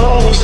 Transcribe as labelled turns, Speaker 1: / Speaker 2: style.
Speaker 1: always